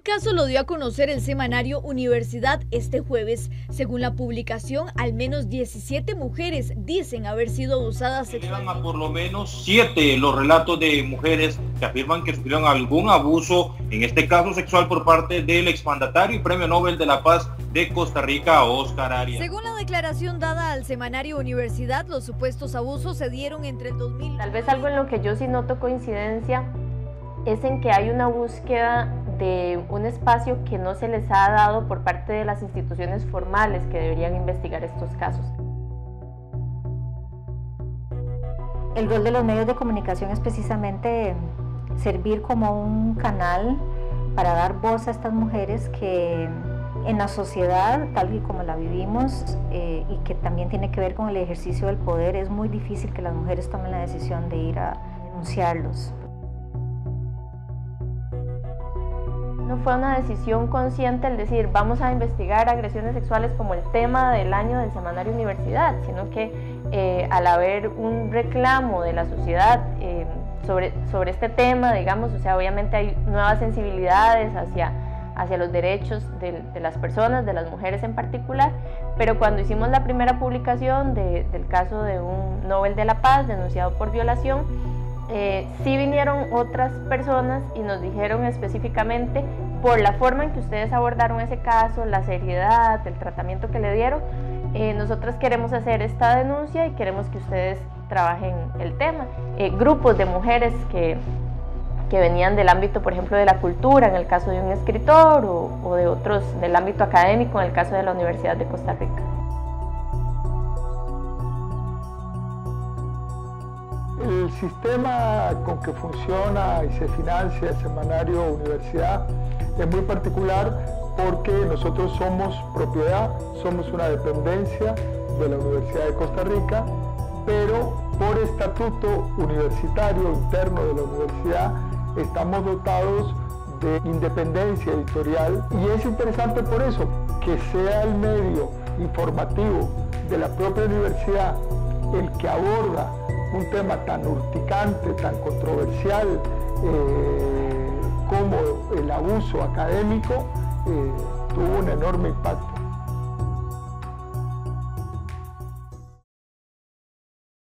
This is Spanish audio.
El caso lo dio a conocer el semanario Universidad este jueves. Según la publicación, al menos 17 mujeres dicen haber sido abusadas sexualmente. a por lo menos 7 los relatos de mujeres que afirman que sufrieron algún abuso, en este caso sexual, por parte del exmandatario y Premio Nobel de la Paz de Costa Rica, Oscar Arias. Según la declaración dada al semanario Universidad, los supuestos abusos se dieron entre el 2000. Tal vez algo en lo que yo sí noto coincidencia es en que hay una búsqueda de un espacio que no se les ha dado por parte de las instituciones formales que deberían investigar estos casos. El rol de los medios de comunicación es precisamente servir como un canal para dar voz a estas mujeres que en la sociedad, tal y como la vivimos, eh, y que también tiene que ver con el ejercicio del poder, es muy difícil que las mujeres tomen la decisión de ir a denunciarlos. No fue una decisión consciente el decir vamos a investigar agresiones sexuales como el tema del año del semanario universidad, sino que eh, al haber un reclamo de la sociedad eh, sobre, sobre este tema, digamos, o sea, obviamente hay nuevas sensibilidades hacia, hacia los derechos de, las personas, de las mujeres en particular, pero cuando hicimos la primera publicación del caso de un Nobel de la Paz denunciado por violación, eh, sí vinieron otras personas y nos dijeron específicamente por la forma en que ustedes abordaron ese caso, la seriedad, el tratamiento que le dieron, eh, nosotros queremos hacer esta denuncia y queremos que ustedes trabajen el tema. Eh, grupos de mujeres que, que, venían del ámbito, por ejemplo, de la cultura, en el caso de un escritor, o, o de otros del ámbito académico, en el caso de la Universidad de Costa Rica. El sistema con que funciona y se financia el semanario universidad es muy particular porque nosotros somos propiedad, somos una dependencia de la Universidad de Costa Rica, pero por estatuto universitario interno de la universidad estamos dotados de independencia editorial y es interesante por eso que sea el medio informativo de la propia universidad el que aborda un tema tan urticante, tan controversial eh, como el abuso académico, eh, tuvo un enorme impacto.